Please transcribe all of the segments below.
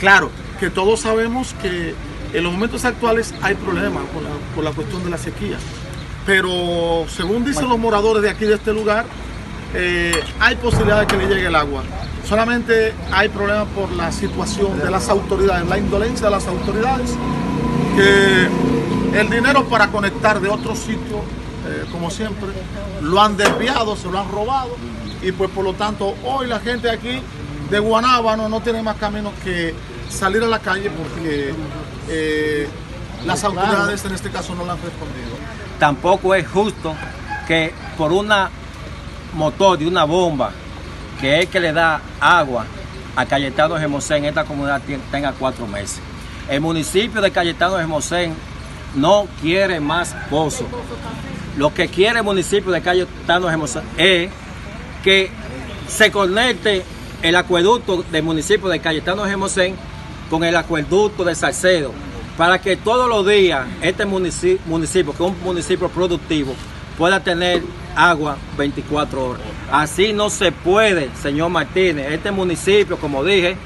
Claro, que todos sabemos que en los momentos actuales hay problemas con la, la cuestión de la sequía, pero según dicen los moradores de aquí de este lugar, eh, hay posibilidad de que le llegue el agua. Solamente hay problemas por la situación de las autoridades, la indolencia de las autoridades, que el dinero para conectar de otros sitios, eh, como siempre, lo han desviado, se lo han robado y pues por lo tanto hoy la gente aquí de Guanábano no tiene más camino que salir a la calle porque eh, las autoridades en este caso no lo han respondido. Tampoco es justo que por una motor de una bomba que es que le da agua a Cayetano Gemosén en esta comunidad tenga cuatro meses. El municipio de Cayetano Gemosén no quiere más pozos. Lo que quiere el municipio de Cayetano Gemosén es que se conecte el acueducto del municipio de Cayetano Gemosén con el acueducto de Salcedo, para que todos los días este municipio, municipio, que es un municipio productivo, pueda tener agua 24 horas. Así no se puede, señor Martínez. Este municipio, como dije,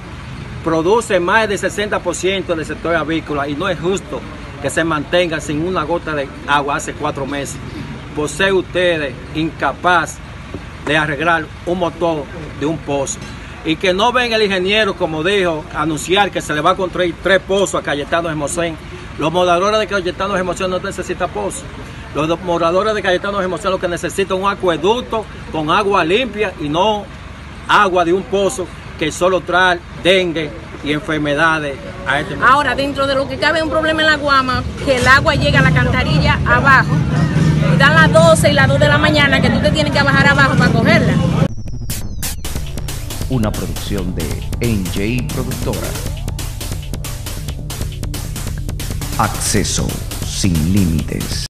produce más del 60% del sector avícola y no es justo que se mantenga sin una gota de agua hace cuatro meses. Por ser ustedes incapaz de arreglar un motor de un pozo. Y que no ven el ingeniero, como dijo, anunciar que se le va a construir tres pozos a Cayetano Gemosén. Los moradores de Cayetano Gemosén no necesitan pozos. Los moradores de Cayetano Gemosén lo que necesitan un acueducto con agua limpia y no agua de un pozo que solo trae dengue y enfermedades a este mundo. Ahora, dentro de lo que cabe un problema en la Guama, que el agua llega a la cantarilla abajo, y dan las 12 y las 2 de la mañana que tú te tienes que bajar abajo para cogerla. Una producción de NJ Productora. Acceso sin límites.